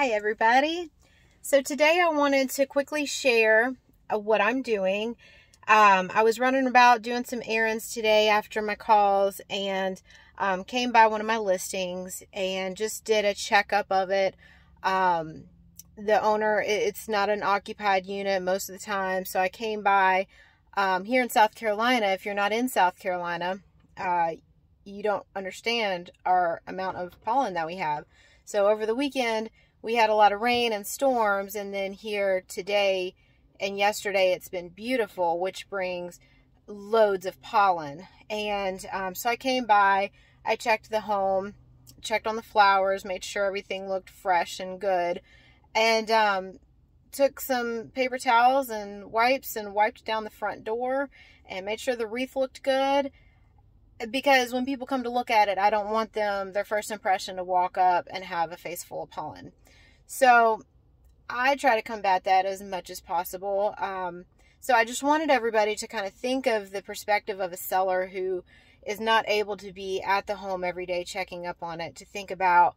Hi everybody. So today I wanted to quickly share uh, what I'm doing. Um, I was running about doing some errands today after my calls and um, came by one of my listings and just did a checkup of it. Um, the owner, it's not an occupied unit most of the time, so I came by um, here in South Carolina. If you're not in South Carolina, uh, you don't understand our amount of pollen that we have. So over the weekend, we had a lot of rain and storms, and then here today and yesterday it's been beautiful, which brings loads of pollen. And um, so I came by, I checked the home, checked on the flowers, made sure everything looked fresh and good, and um, took some paper towels and wipes and wiped down the front door and made sure the wreath looked good because when people come to look at it, I don't want them, their first impression, to walk up and have a face full of pollen. So I try to combat that as much as possible. Um, so I just wanted everybody to kind of think of the perspective of a seller who is not able to be at the home every day checking up on it, to think about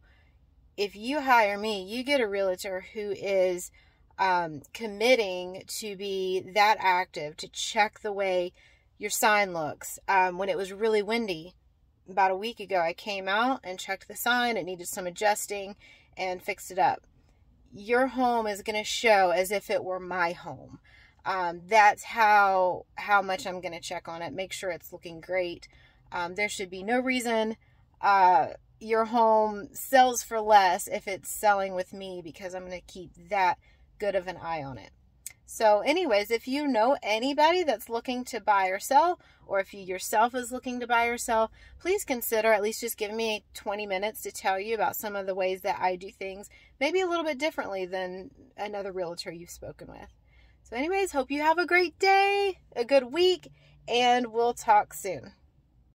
if you hire me, you get a realtor who is um, committing to be that active, to check the way your sign looks. Um, when it was really windy about a week ago, I came out and checked the sign. It needed some adjusting and fixed it up. Your home is going to show as if it were my home. Um, that's how how much I'm going to check on it. Make sure it's looking great. Um, there should be no reason uh, your home sells for less if it's selling with me because I'm going to keep that good of an eye on it. So anyways, if you know anybody that's looking to buy or sell, or if you yourself is looking to buy or sell, please consider at least just giving me 20 minutes to tell you about some of the ways that I do things, maybe a little bit differently than another realtor you've spoken with. So anyways, hope you have a great day, a good week, and we'll talk soon.